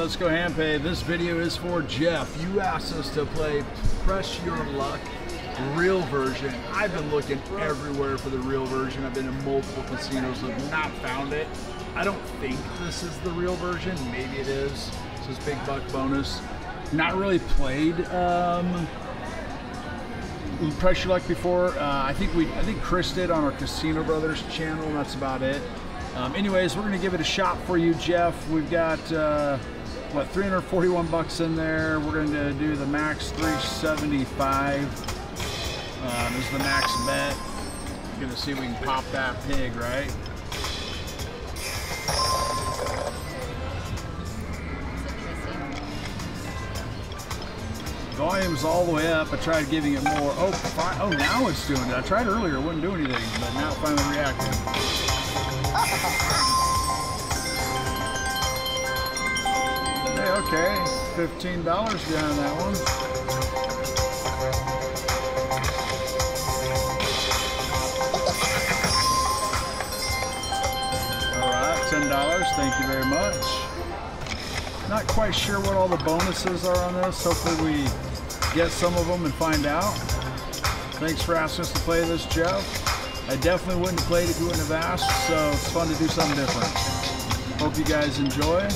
let's go hand pay. This video is for Jeff. You asked us to play Press Your Luck real version. I've been looking everywhere for the real version. I've been in multiple casinos, have not found it. I don't think this is the real version. Maybe it is. This is big buck bonus. Not really played um, Press Your Luck before. Uh, I think we, I think Chris did on our Casino Brothers channel. That's about it. Um, anyways, we're gonna give it a shot for you, Jeff. We've got uh, what 341 bucks in there. We're gonna do the max 375. Uh, this is the max bet. Gonna see if we can pop that pig, right? Volume's all the way up. I tried giving it more. Oh, oh, now it's doing it. I tried earlier, it wouldn't do anything, but now it finally reacted. Okay, $15 behind that one. All right, $10, thank you very much. Not quite sure what all the bonuses are on this. Hopefully we get some of them and find out. Thanks for asking us to play this, Jeff. I definitely wouldn't have played if you wouldn't have asked, so it's fun to do something different. Hope you guys enjoy.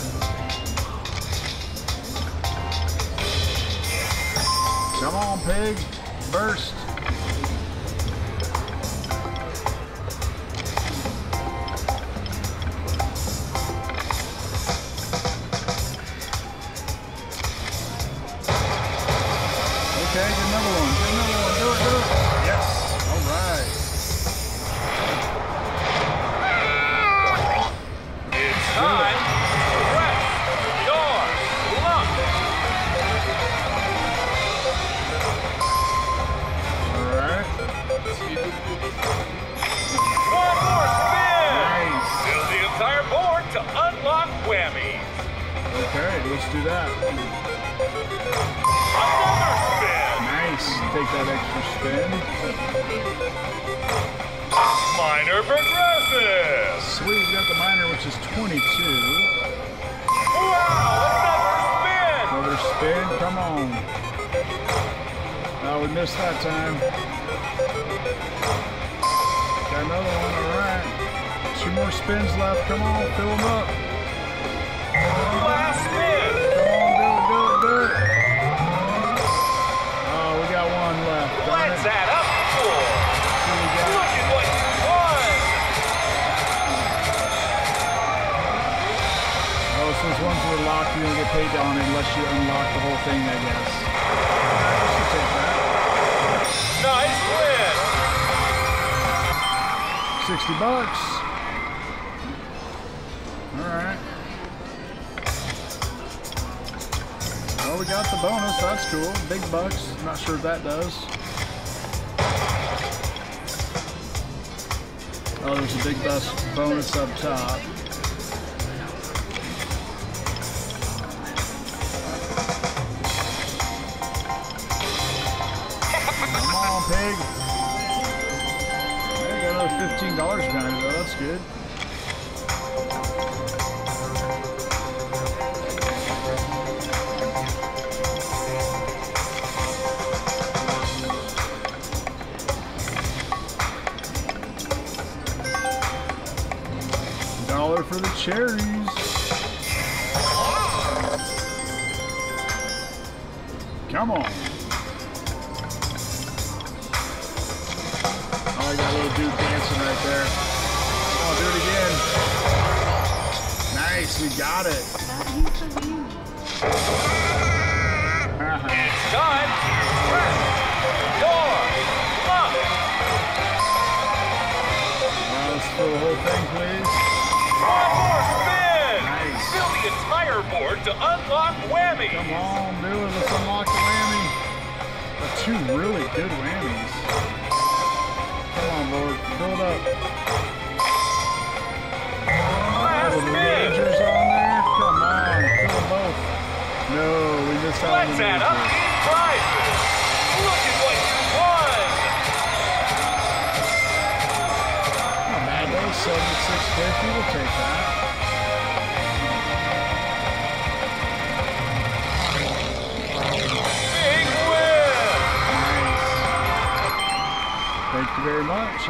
Come on, pig. Burst. Minor progressive. Sweet, we got the minor, which is 22. Wow, another spin. Another spin, come on. Oh, we missed that time. Got another one, all right. Two more spins left, come on, fill them up. Unless you unlock the whole thing, I guess. Alright, I should take that. Nice win. 60 bucks. Alright. Well, we got the bonus. That's cool. Big bucks. Not sure if that does. Oh, there's a big buck bonus up top. Dollars it though. That's good. Dollar for the cherries. Come on. Oh, I got a little dude dancing right there. Oh, do it again. Nice, we got it. It's time press your luck. Well, let's fill the whole thing, please. One more spin. Nice. Fill the entire board to unlock whammy. Come on, do it. Let's unlock the whammy. Two really good whammies. Come on, board. Fill it up. Last Oh, the spin. Rangers on there. Come on, them both. No, we missed out on Let's the add up Rangers. these prizes.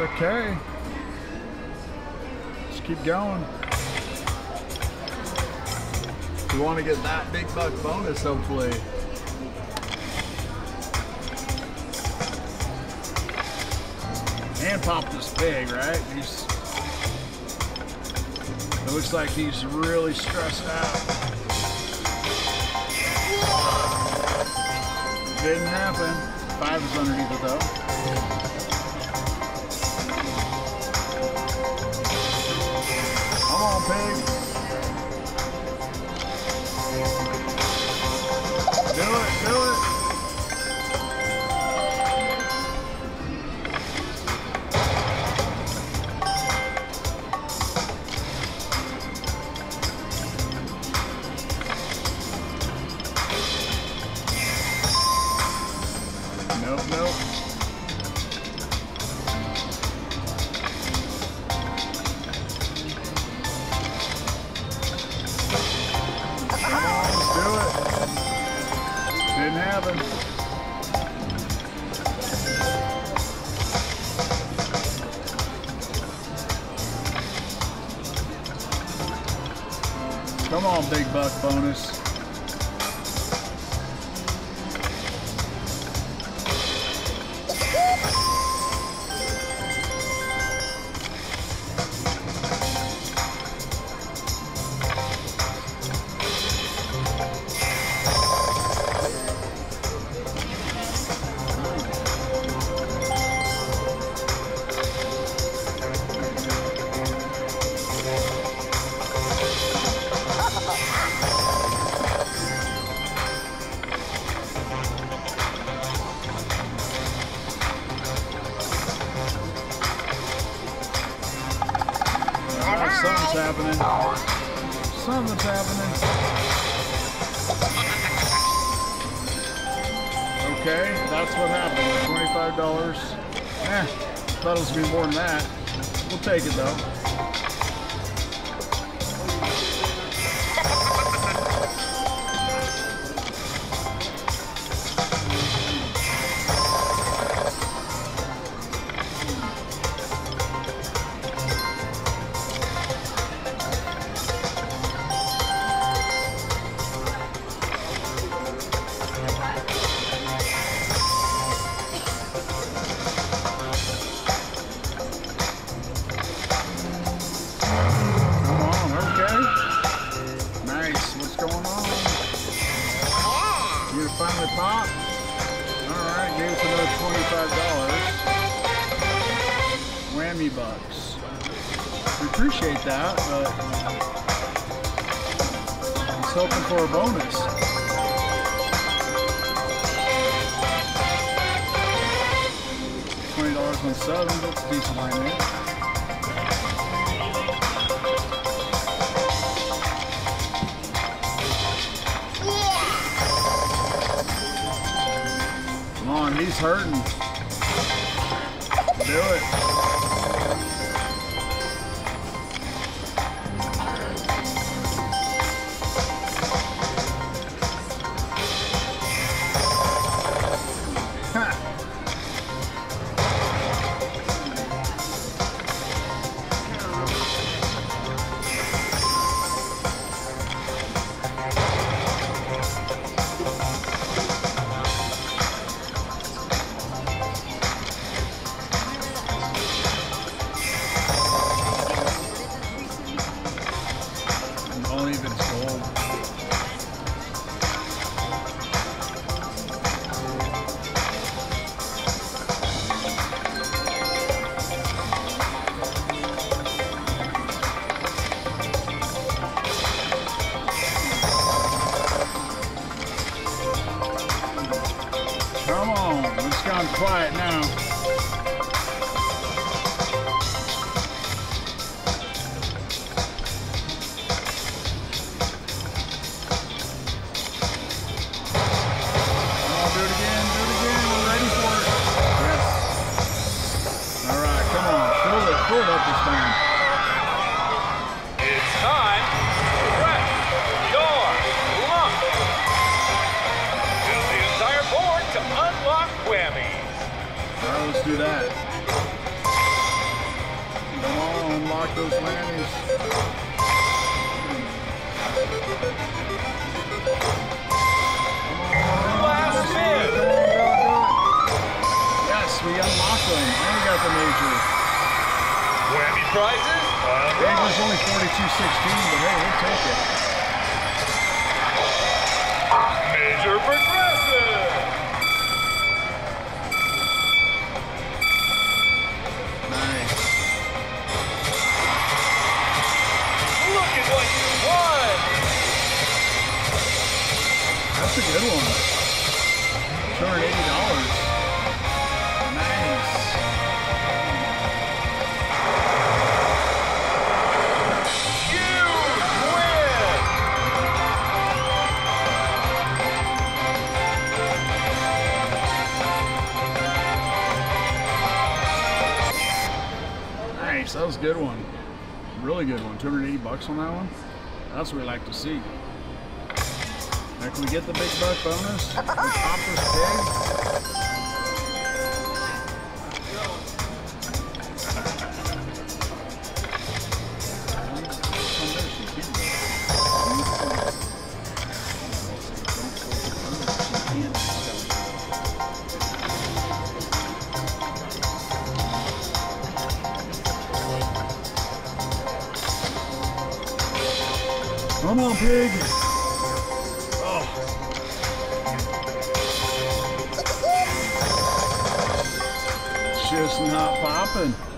Okay. Let's keep going. We want to get that big buck bonus, hopefully. And pop this pig, right? He's, it looks like he's really stressed out. Didn't happen. Five is underneath it though. On, pig. Come on, big buck bonus. Okay, that's what happened. Twenty-five dollars. Eh, gonna be more than that. We'll take it though. Hoping for a bonus. Twenty dollars on seven, that's a decent line there. Come on, he's hurting. Do it. those Last. Yes, we got got the major. Whammy prizes? Uh, only 42-16, only 42.16, but hey, we'll take it. That was a good one. Really good one. 280 bucks on that one. That's what we like to see. Now, can we get the big buck bonus? Come on, pig. Oh. It's just not popping.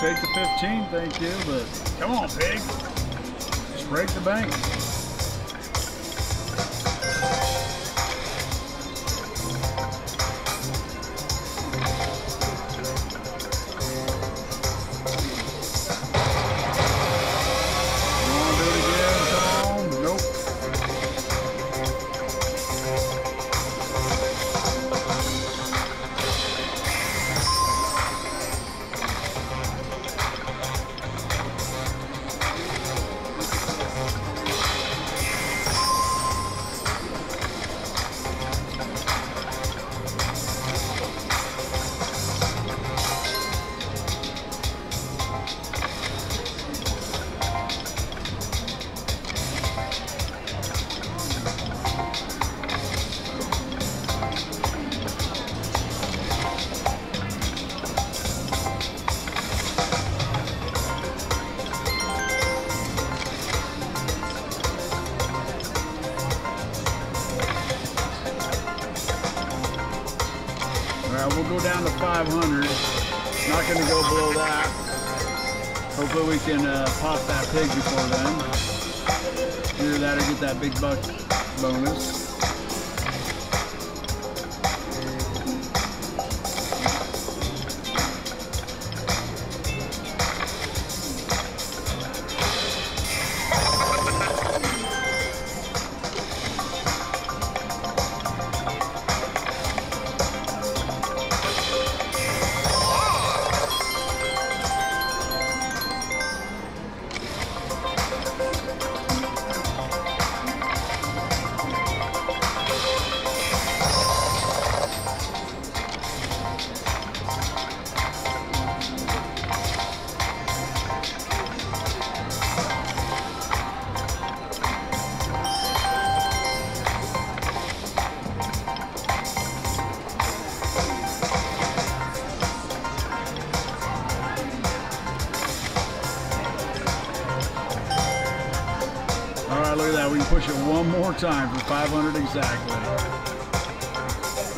Take the 15, thank you, but come on, pig. Just break the bank. Can uh, pop that pig before then. Either that or get that big buck bonus. Time for 500 exactly.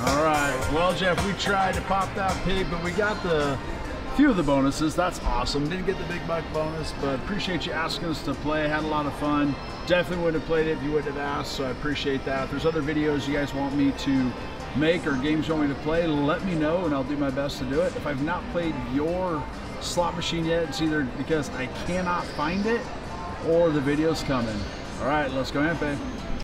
All right. Well, Jeff, we tried to pop that pig, but we got the few of the bonuses. That's awesome. Didn't get the big buck bonus, but appreciate you asking us to play. Had a lot of fun. Definitely wouldn't have played it if you wouldn't have asked, so I appreciate that. If there's other videos you guys want me to make or games you want me to play, let me know and I'll do my best to do it. If I've not played your slot machine yet, it's either because I cannot find it or the video's coming. All right, let's go, Handpay.